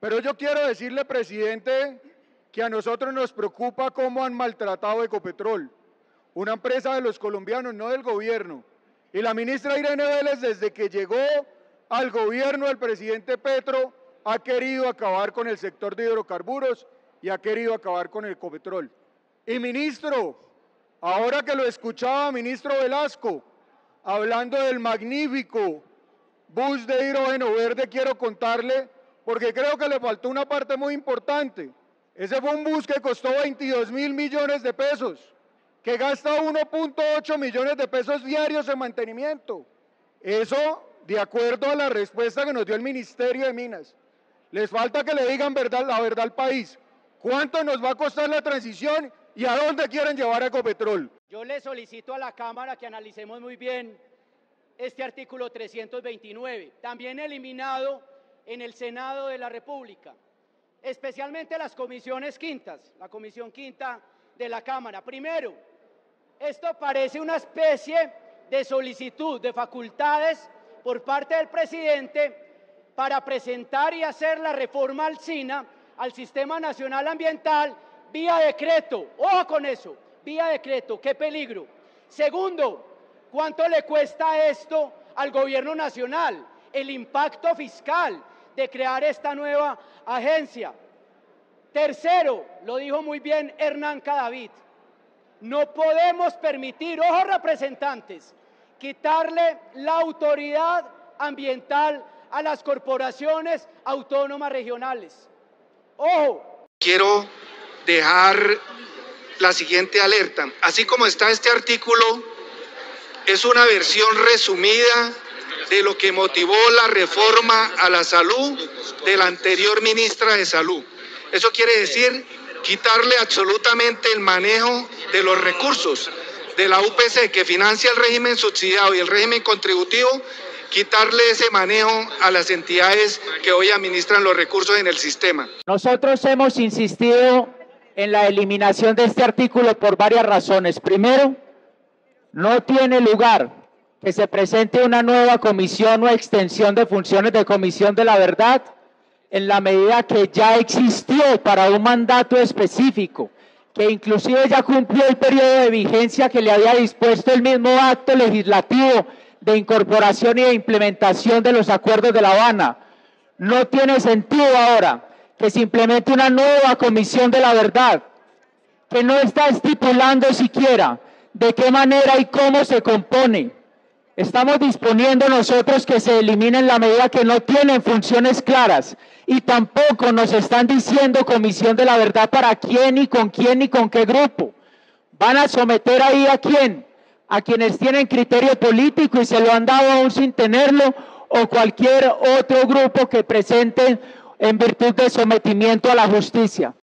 Pero yo quiero decirle, presidente, que a nosotros nos preocupa cómo han maltratado Ecopetrol, una empresa de los colombianos, no del gobierno. Y la ministra Irene Vélez, desde que llegó al gobierno del presidente Petro, ha querido acabar con el sector de hidrocarburos y ha querido acabar con Ecopetrol. Y ministro, ahora que lo escuchaba, ministro Velasco, hablando del magnífico bus de hidrógeno verde, quiero contarle, porque creo que le faltó una parte muy importante. Ese fue un bus que costó 22 mil millones de pesos, que gasta 1.8 millones de pesos diarios en mantenimiento. Eso de acuerdo a la respuesta que nos dio el Ministerio de Minas. Les falta que le digan verdad, la verdad al país. ¿Cuánto nos va a costar la transición y a dónde quieren llevar a Ecopetrol? Yo le solicito a la Cámara que analicemos muy bien este artículo 329, también eliminado en el Senado de la República, especialmente las comisiones quintas, la comisión quinta de la Cámara. Primero, esto parece una especie de solicitud de facultades por parte del presidente para presentar y hacer la reforma al SINA, al Sistema Nacional Ambiental, vía decreto. Ojo con eso, vía decreto, qué peligro. Segundo, ¿cuánto le cuesta esto al gobierno nacional? El impacto fiscal de crear esta nueva agencia. Tercero, lo dijo muy bien Hernán Cadavid, no podemos permitir, ojo representantes, quitarle la autoridad ambiental a las corporaciones autónomas regionales. Ojo. Quiero dejar la siguiente alerta. Así como está este artículo, es una versión resumida de lo que motivó la reforma a la salud de la anterior ministra de Salud. Eso quiere decir quitarle absolutamente el manejo de los recursos de la UPC que financia el régimen subsidiado y el régimen contributivo, quitarle ese manejo a las entidades que hoy administran los recursos en el sistema. Nosotros hemos insistido en la eliminación de este artículo por varias razones. Primero, no tiene lugar que se presente una nueva comisión o extensión de funciones de comisión de la verdad en la medida que ya existió para un mandato específico que inclusive ya cumplió el periodo de vigencia que le había dispuesto el mismo acto legislativo de incorporación y de implementación de los acuerdos de La Habana. No tiene sentido ahora que se implemente una nueva comisión de la verdad, que no está estipulando siquiera de qué manera y cómo se compone. Estamos disponiendo nosotros que se eliminen la medida que no tienen funciones claras y tampoco nos están diciendo comisión de la verdad para quién y con quién y con qué grupo. Van a someter ahí a quién, a quienes tienen criterio político y se lo han dado aún sin tenerlo o cualquier otro grupo que presente en virtud de sometimiento a la justicia.